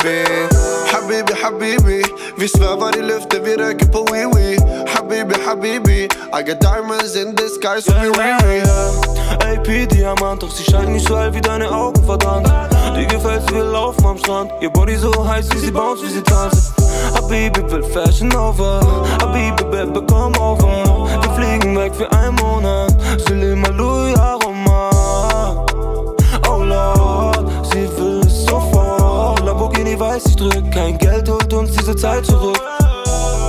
Habibi Habibi, habibi Vi svävar i luften, vi röker på wee-wee Habibi, habibi I got diamonds in the sky so we Riri AP Diamant, doch sie scheint nicht so hell wie deine Augen, verdammt. Dir gefällt's, wir laufen am Strand. Ihr Body so heiß, wie sie bounce, wie sie tanzt. Habibi will Fashion over. Habibi, Baby, komm over. Wir fliegen weg für einen Monat. Salim Aluya weiß, ich drück kein Geld, holt uns diese Zeit zurück.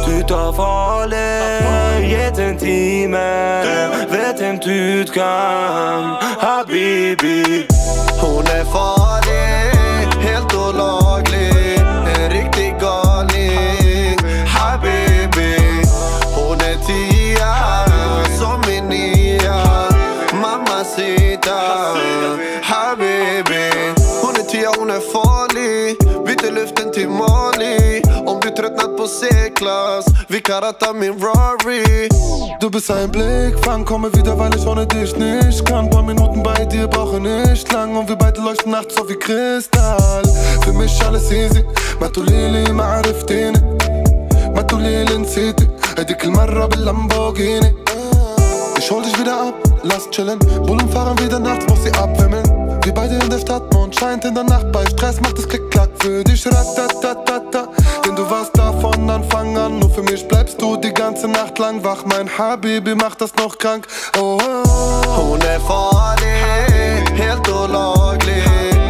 Tüter volle, jeden Timen, wird im Tüt kam, Habibi. Ohne Falle, helt olaglig, en riktig galning, Habibi. Ohne Tia, som min nia, mamma sida, Habibi. Ohne Tia, ohne Byter luften till Mali Om du tröttnat på C-klass Vi kan ratta min Rari Du bist ein Blick, fang, komme wieder, weil ich ohne dich nicht kann. Paar Minuten bei dir brauche nicht lang und wir beide leuchten nachts so wie Kristall. Für mich alles easy, ما تقوليلي ما عرفتيني ما تقوليلي نسيتي هديك المرة باللامبورجيني Ich hol dich wieder ab, lass chillen. Bullen fahren wieder nachts, muss sie abwimmeln. wir beide in der Stadt, Mond scheint in der Nacht. Bei Stress macht es Klick-Klack für dich, ratatatata. Denn du warst da von Anfang an. Nur für mich bleibst du die ganze Nacht lang wach. Mein Habibi macht das noch krank. Oh, oh, oh. Hon är farlig, helt olaglig